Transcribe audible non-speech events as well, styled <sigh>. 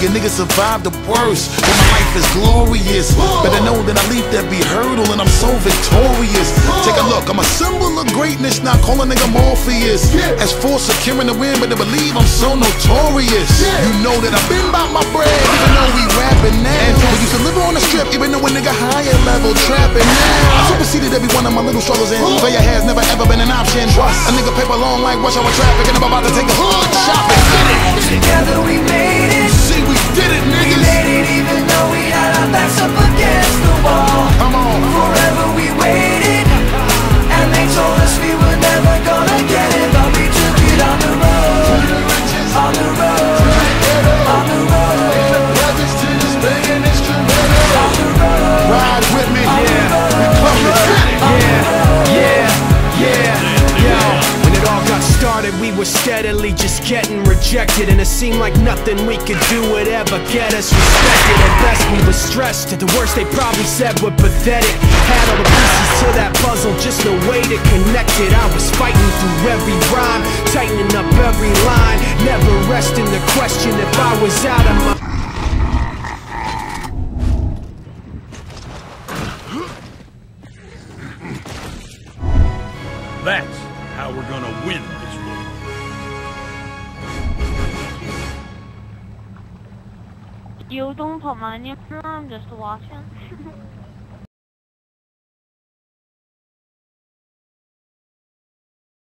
A nigga survived the worst, but my life is glorious. Better know that I leap that be hurdle and I'm so victorious. Take a look, I'm a symbol of greatness, not calling nigga Morpheus. As for securing the win, but to believe I'm so notorious. You know that I've been by my bread, even though we rapping now. We used to live on the strip, even though a nigga higher level trapping now. I superseded every one of my little struggles and failure has never ever been an option. Trust a nigga paper long like rush hour traffic, and I'm about to take a hood shopping. Were steadily just getting rejected, and it seemed like nothing we could do would ever get us respected. At best, we were stressed. At the worst, they probably said we're pathetic. Had all the pieces to that puzzle, just no way to connect it. I was fighting through every rhyme, tightening up every line, never resting the question if I was out of my. That's how we're gonna win this war. You don't put my name I'm just watching. <laughs>